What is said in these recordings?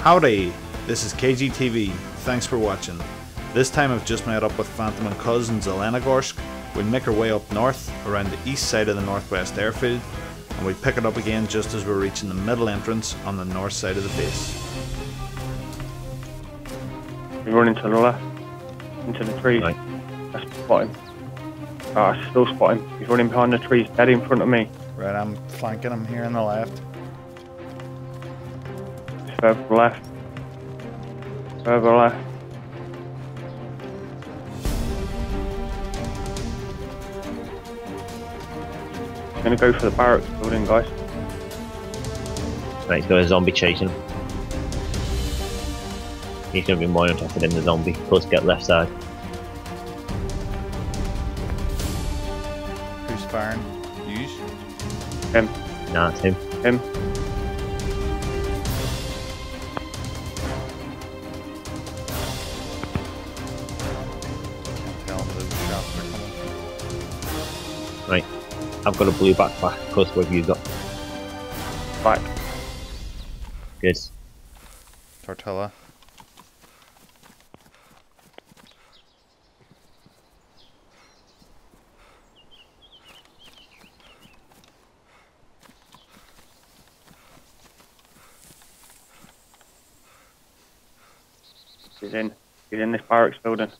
Howdy, this is KageyTV. Thanks for watching. This time I've just met up with Phantom and Cuz in Zelenogorsk. We make our way up north, around the east side of the Northwest Airfield, and we pick it up again just as we're reaching the middle entrance on the north side of the base. He's running to the left, into the trees. Right. I spot him. Oh, I still spot him. He's running behind the trees, dead in front of me. Right, I'm flanking him here on the left. He's further left. Further left. He's gonna go for the barracks building, guys. Right, he's got a zombie chasing him. He's going to be more interested in the zombie. Plus, get left side. Who's firing? Use? Him, Nah, it's him. him. Right. I've got a blue backpack. Plus, what have you got? Back. Good. Tortilla. He's in. He's in this barracks building.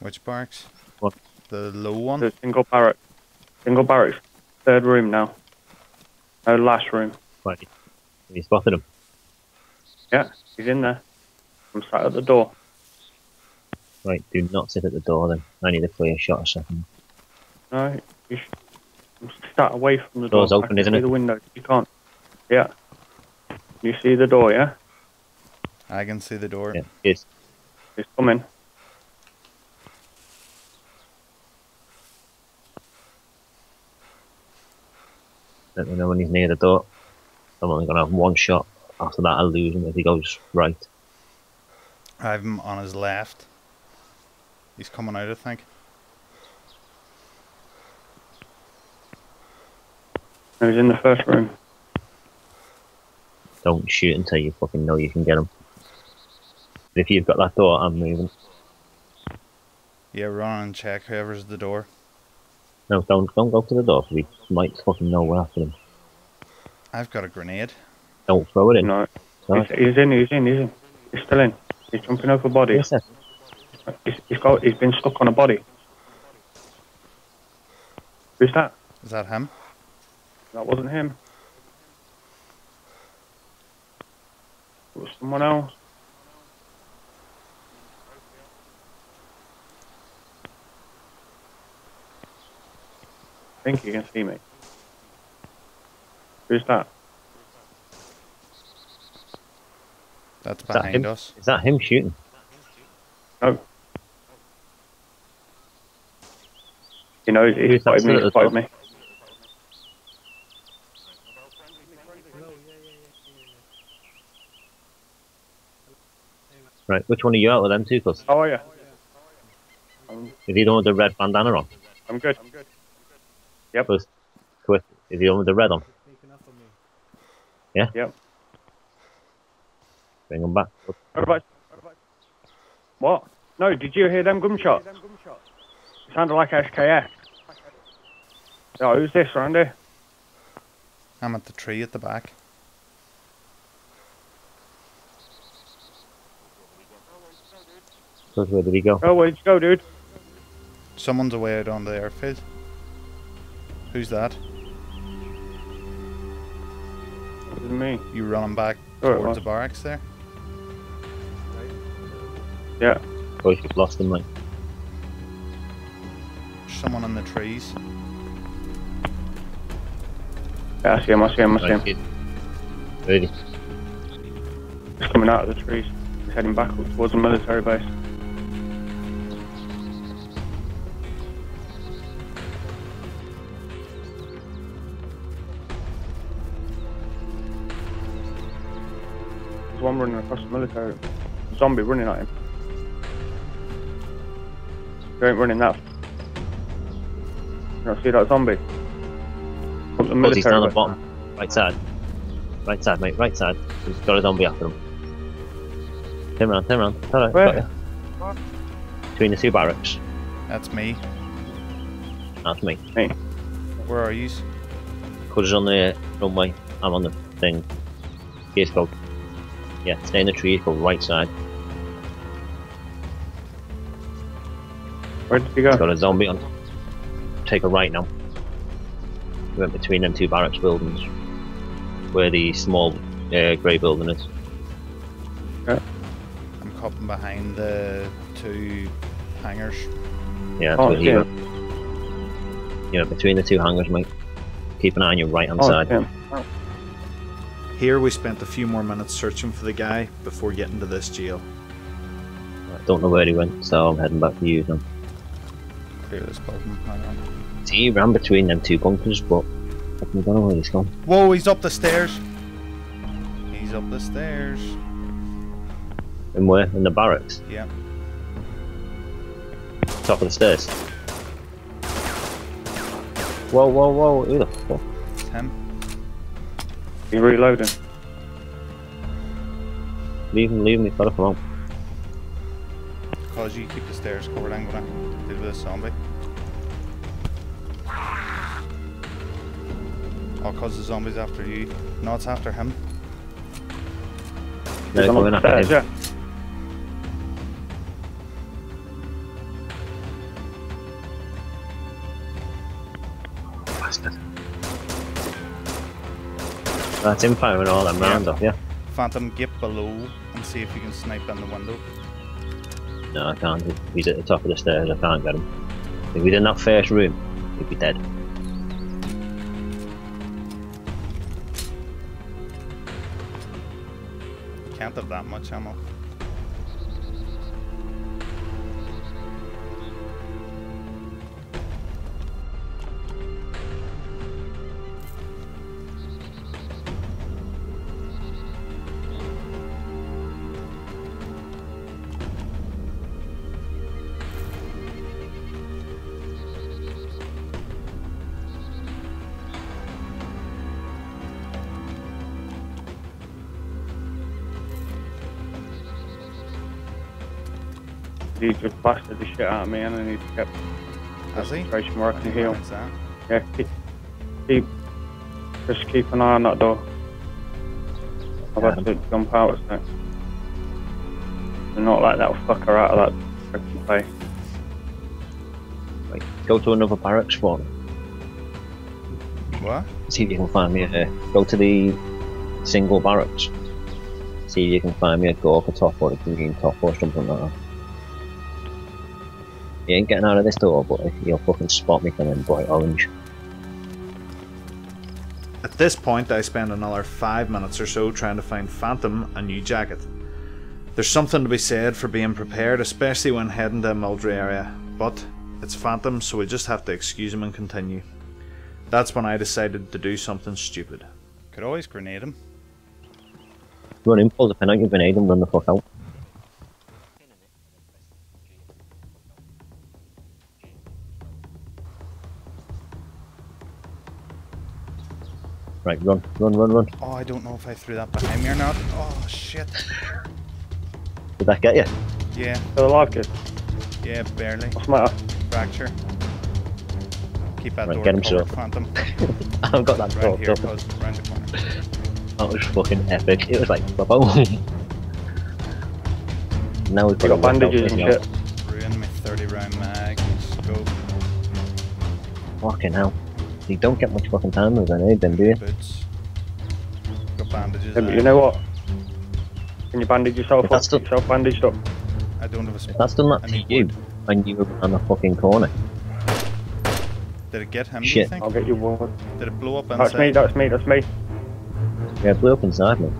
Which barracks? What? The low one? The single barrack. Single barracks. Third room now. No, last room. Right. Have you spotted him? Yeah, he's in there. I'm sat at the door. Right, do not sit at the door then. I need to play a clear shot a second. No, you sh- I'm sat away from the Door's door. open, I can isn't see it? the window. You can't. Yeah. You see the door, yeah? I can see the door. Yeah, good. He's coming. Let me know when he's near the door. I'm only going to have one shot. After that, I'll lose him if he goes right. I have him on his left. He's coming out, I think. He's in the first room. Don't shoot until you fucking know you can get him. If you've got that door, I'm moving. Yeah, run and check whoever's at the door. No, don't don't go to the door because we might fucking know we're after him. I've got a grenade. Don't throw it in. No. Sorry. He's, he's in, he's in, he's in. He's still in. He's jumping over bodies. Yes, sir. He's, he's, got, he's been stuck on a body. Who's that? Is that him? That wasn't him. It was someone else. Think you can see me. Who's that? That's Is that behind him? us. Is that him shooting? Oh. No. You know, he Who's that spotted me, still at he spotted me. Right, which one are you out with them two? Cuz How are you? I'm, is he the the red bandana on? I'm good. I'm good. Yep. Cuz, quick, is he the one with the red on? Yeah. Yep. Bring him back. Everybody. What? No, did you hear them gunshots? It sounded like SKS. Oh, who's this Randy? I'm at the tree at the back. Cuz where did he go? Oh, where'd you go, dude? Someone's away out on the airfield. Who's that? It was me. You running back Oh, towards was. the barracks there? Yeah. Oh, you've lost him, like. Someone in the trees. Yeah, I see him, I see him, I see him. Ready? He's coming out of the trees. He's heading back towards the military base. One running across the military. Zombie running at him. You ain't running that. You don't see that zombie? Up the Cause he's down the bottom. Right side. Right side, mate. Right side. He's got a zombie after him. Turn around, turn around. Alright, Where? Between the two barracks. That's me. That's me. Hey. Where are you? Cudger's on the runway. I'm on the thing. Gears go. Yeah, stay in the trees, go right side. Where did you It's go? got a zombie on. Take a right now. We went between them two barracks buildings. Where the small uh, grey building is. I'm copping behind the two hangars. Yeah, that's Oh, where he yeah. went. Yeah, between the two hangars, mate. Keep an eye on your right hand Oh, side. damn. Here we spent a few more minutes searching for the guy before getting to this jail. I don't know where he went, so I'm heading back to use him. Clear this building. Hang. See, he ran between them two bunkers, but I don't know where he's gone. Whoa, he's up the stairs. He's up the stairs. And where? In the barracks? Yeah. Top of the stairs. Whoa, whoa, whoa, who the fuck? It's him. You reloading? Leave him, leave him, he's gotta come. Because you keep the stairs covered, I'm gonna deal with a zombie. Oh, Cuz the zombie's after you. No, it's after him. They're He's coming the after him. yeah. Uh, That's him firing all them Yeah. rounds off, yeah? Phantom, get below and see if you can snipe in the window. No, I can't. He's at the top of the stairs, I can't get him. If he's in that first room, he'd be dead. Can't have that much ammo. He just blasted the shit out of me and I need to get Has he? concentration where I can heal. What's? Yeah, keep, keep, just keep an eye on that door. I've Yeah. had to jump out a sec. And not like that fucker out of that freaking place. Right, go to another barracks for me. What? See if you can find me a. Go to the single barracks. See if you can find me a Gorka top or a green top or something like that. You ain't getting out of this door, boy. you'll fucking spot me coming bright orange. At this point, I spend another five minutes or so trying to find Phantom a new jacket. There's something to be said for being prepared, especially when heading to a military area, but it's Phantom, so we just have to excuse him and continue. That's when I decided to do something stupid. Could always grenade him. Run in, pull the pin out your grenade and run the fuck out. Right, run, run, run, run. Oh, I don't know if I threw that behind me or not. Oh, shit. Did that get you? Yeah, Still alive, kid? yeah, barely. What's the matter? Fracture. Keep that Right, door get him, covered, sir. Phantom. I've got that Right talked here, up. cuz round the corner. That was fucking epic. It was like, boom. now we've got, You got to bandages and this, shit. Ruin my 30 round mag. Scope, Fucking hell. You don't get much fucking time with grenade eh, then, do you? boots. Got bandages. Um, yeah, but you know what? Can you bandage yourself If up? that's yourself bandaged up. I don't have a If spot. that's done that I to need you, wood. when you were on the fucking corner, Did it get him, do you Shit. think? I'll get you one. Did it blow up inside? That's me, that's me, that's me. yeah, it blew up inside me.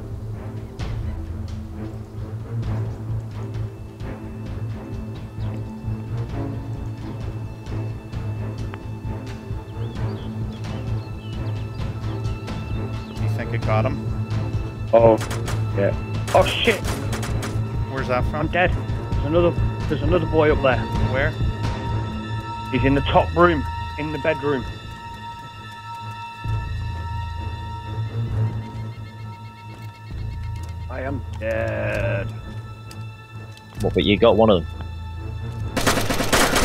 It got him? Oh, yeah. Oh shit, Where's that I'm from? dead. There's another, there's another boy up there. Where? He's in the top room, in the bedroom. I am dead. What, but you got one of them.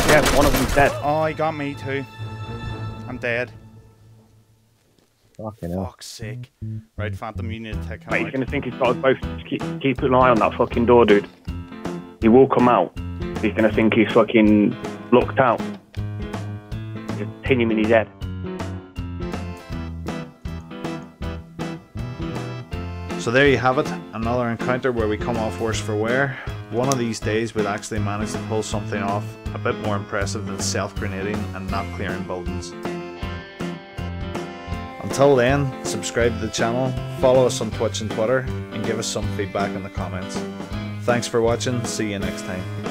Yeah, one of them's dead. Oh, he got me too. I'm dead. Fucking hell. Fuck's sake. Right, Phantom, you need to take him Mate, he's out. gonna think he's got us both. Just keep, keep an eye on that fucking door, dude. He will come out. He's gonna think he's fucking locked out. Just pin him in his head. So there you have it, another encounter where we come off worse for wear. One of these days we'll actually manage to pull something off a bit more impressive than self-grenading and not clearing buildings. Until then, subscribe to the channel, follow us on Twitch and Twitter, and give us some feedback in the comments. Thanks for watching, see you next time.